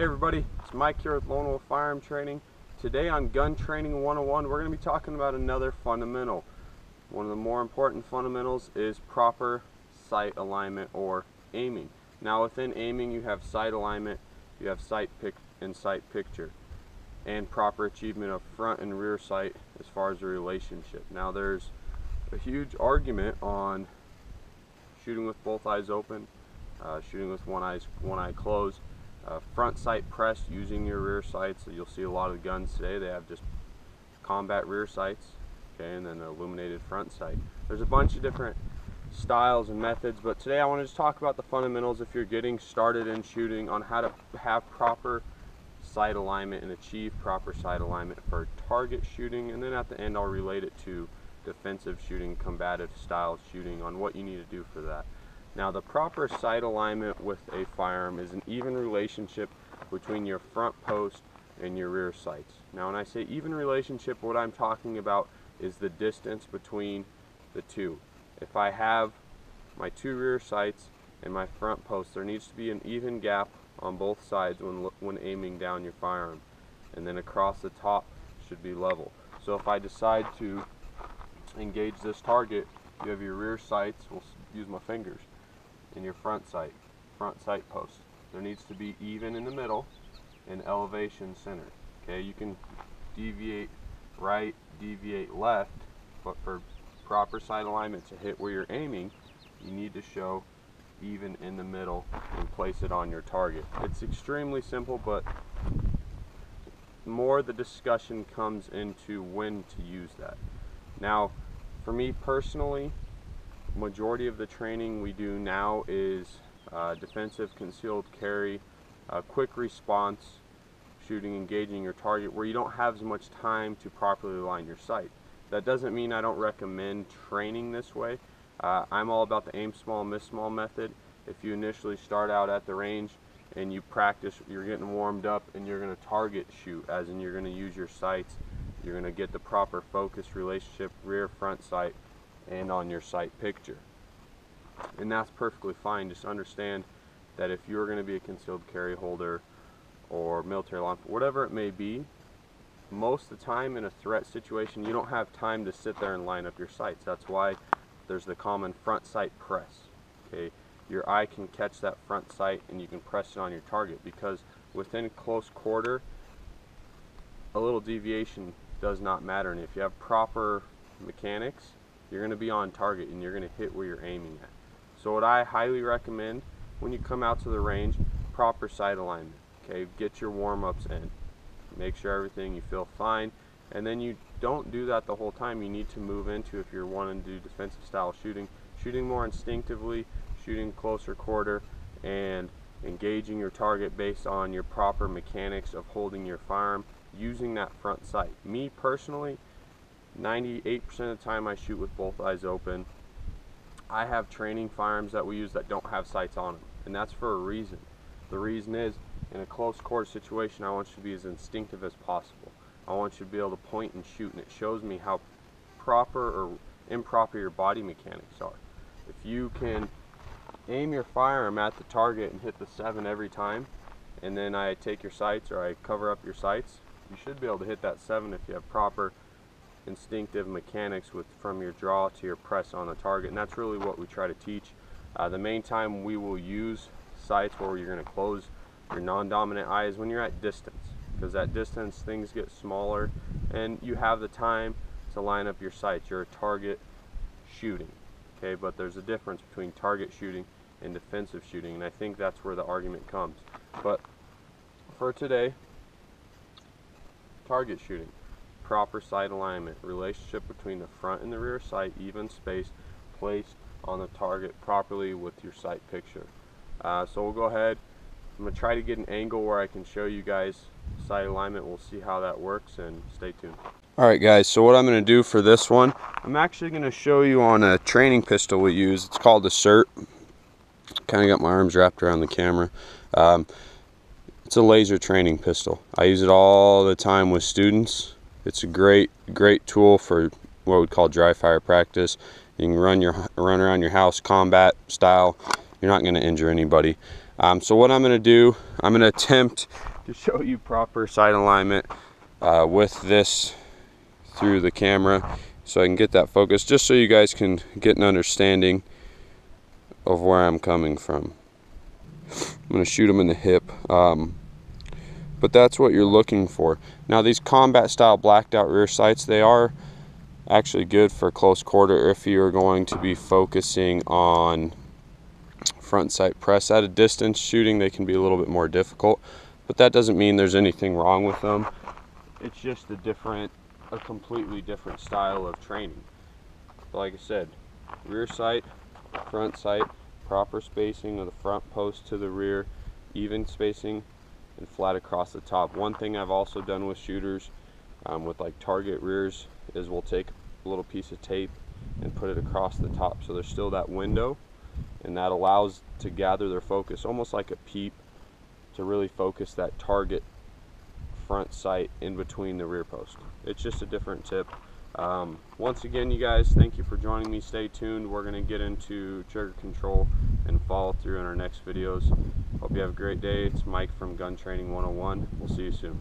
Hey everybody, it's Mike here with Lone Wolf Firearm Training. Today on Gun Training 101, we're going to be talking about another fundamental. One of the more important fundamentals is proper sight alignment or aiming. Now within aiming you have sight alignment, you have sight pick and sight picture, and proper achievement of front and rear sight as far as the relationship. Now there's a huge argument on shooting with both eyes open, uh, shooting with one eye, one eye closed, uh, front sight pressed using your rear sights. You'll see a lot of the guns today, they have just combat rear sights, okay, and then illuminated front sight. There's a bunch of different styles and methods, but today I want to just talk about the fundamentals if you're getting started in shooting on how to have proper sight alignment and achieve proper sight alignment for target shooting, and then at the end I'll relate it to defensive shooting, combative style shooting on what you need to do for that. Now the proper sight alignment with a firearm is an even relationship between your front post and your rear sights. Now when I say even relationship, what I'm talking about is the distance between the two. If I have my two rear sights and my front post, there needs to be an even gap on both sides when, when aiming down your firearm. And then across the top should be level. So if I decide to engage this target, you have your rear sights, we'll use my fingers, and your front sight, front sight post. There needs to be even in the middle and elevation center. Okay, you can deviate right, deviate left, but for proper sight alignment to hit where you're aiming, you need to show even in the middle and place it on your target. It's extremely simple, but more the discussion comes into when to use that. Now, for me personally, majority of the training we do now is uh, defensive concealed carry, uh, quick response, shooting, engaging your target, where you don't have as much time to properly align your sight. That doesn't mean I don't recommend training this way. Uh, I'm all about the aim small, miss small method. If you initially start out at the range and you practice, you're getting warmed up and you're going to target shoot, as in you're going to use your sights you're going to get the proper focus relationship rear front sight and on your sight picture. And that's perfectly fine. Just understand that if you're going to be a concealed carry holder or military law, whatever it may be, most of the time in a threat situation, you don't have time to sit there and line up your sights. That's why there's the common front sight press. Okay, your eye can catch that front sight and you can press it on your target because within close quarter, a little deviation does not matter. And if you have proper mechanics, you're going to be on target and you're going to hit where you're aiming at. So what I highly recommend when you come out to the range, proper sight alignment. Okay, get your warm-ups in. Make sure everything you feel fine. And then you don't do that the whole time. You need to move into if you're wanting to do defensive style shooting, shooting more instinctively, shooting closer quarter, and engaging your target based on your proper mechanics of holding your firearm using that front sight. Me personally, 98% of the time I shoot with both eyes open. I have training firearms that we use that don't have sights on them, and that's for a reason. The reason is, in a close quarter situation, I want you to be as instinctive as possible. I want you to be able to point and shoot, and it shows me how proper or improper your body mechanics are. If you can aim your firearm at the target and hit the seven every time, and then I take your sights or I cover up your sights, you should be able to hit that seven if you have proper instinctive mechanics with from your draw to your press on the target and that's really what we try to teach. Uh, the main time we will use sights where you're going to close your non-dominant eye is when you're at distance because at distance things get smaller and you have the time to line up your sights you're a target shooting okay? But there's a difference between target shooting and defensive shooting and I think that's where the argument comes. But for today Target shooting. Proper sight alignment. Relationship between the front and the rear sight, even space placed on the target properly with your sight picture. Uh, so we'll go ahead. I'm going to try to get an angle where I can show you guys sight alignment. We'll see how that works and stay tuned. Alright guys, so what I'm going to do for this one, I'm actually going to show you on a training pistol we use. It's called the SIRT. Kind of got my arms wrapped around the camera. Um, it's a laser training pistol. I use it all the time with students. It's a great, great tool for what we call dry fire practice. You can run your run around your house combat style. You're not going to injure anybody. Um, so what I'm going to do, I'm going to attempt to show you proper sight alignment uh, with this through the camera so I can get that focus just so you guys can get an understanding of where I'm coming from. I'm going to shoot him in the hip. Um, but that's what you're looking for. Now these combat style blacked out rear sights, they are actually good for close quarter if you're going to be focusing on front sight press. At a distance shooting they can be a little bit more difficult but that doesn't mean there's anything wrong with them. It's just a different a completely different style of training. But like I said rear sight front sight proper spacing of the front post to the rear even spacing and flat across the top. One thing I've also done with shooters um, with like target rears is we'll take a little piece of tape and put it across the top. So there's still that window and that allows to gather their focus almost like a peep to really focus that target front sight in between the rear post. It's just a different tip. Um, once again you guys thank you for joining me. Stay tuned. We're going to get into trigger control and follow through in our next videos. Hope you have a great day. It's Mike from gun training 101 we'll see you soon